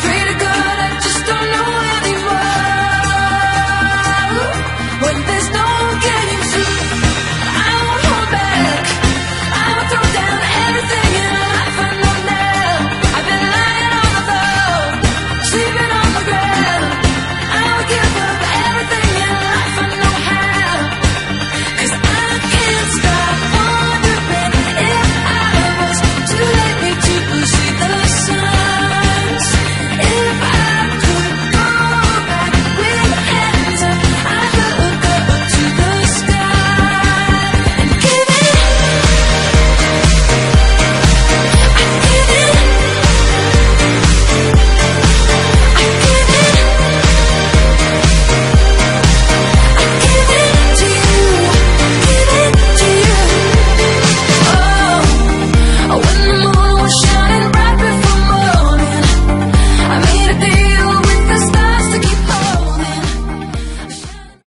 free